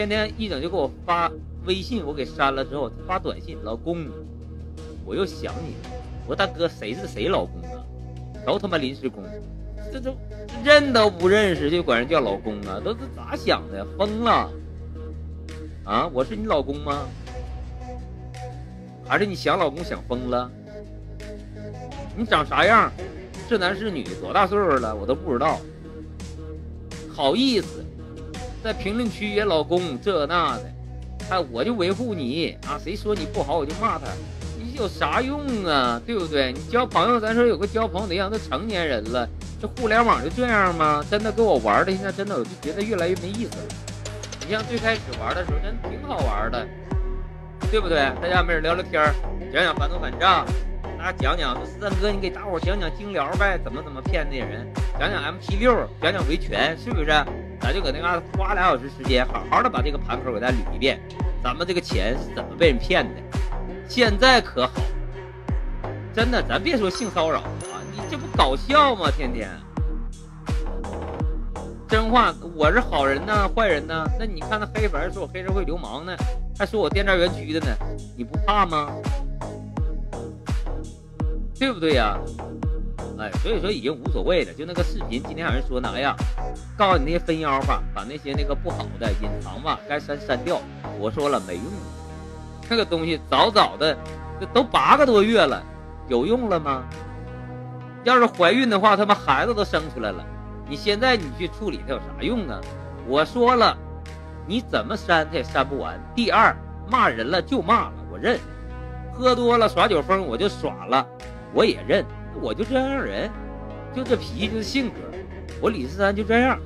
天天一整就给我发微信，我给删了之后发短信，老公，我又想你了。我大哥谁是谁老公啊？都他妈临时工，这都认都不认识就管人叫老公啊？都是咋想的？疯了？啊，我是你老公吗？还是你想老公想疯了？你长啥样？是男是女？多大岁数了？我都不知道。好意思，在评论区也老公这那的，哎，我就维护你啊！谁说你不好，我就骂他。你有啥用啊？对不对？你交朋友，咱说有个交朋友的样，都成年人了，这互联网就这样吗？真的跟我玩的，现在真的我就觉得越来越没意思了。你像最开始玩的时候，真挺好玩的。对不对？大家没人聊聊天，讲讲反赌反诈，大家讲讲说三哥，你给大伙讲讲金聊呗，怎么怎么骗那人，讲讲 M P 六，讲讲维权，是不是？咱就搁那嘎花俩小时时间，好好的把这个盘口给大家捋一遍，咱们这个钱是怎么被人骗的？现在可好，真的，咱别说性骚扰啊，你这不搞笑吗？天天。真话，我是好人呢，坏人呢？那你看那黑粉说我黑社会流氓呢，还说我电诈园区的呢，你不怕吗？对不对呀？哎，所以说已经无所谓了。就那个视频，今天有人说呢，哎呀？告诉你那些分妖吧，把那些那个不好的隐藏吧，该删删掉。我说了没用，那个东西早早的，这都八个多月了，有用了吗？要是怀孕的话，他妈孩子都生出来了。你现在你去处理它有啥用啊？我说了，你怎么删它也删不完。第二，骂人了就骂了，我认；喝多了耍酒疯我就耍了，我也认。我就这样人，就这脾气，就性格。我李四三就这样。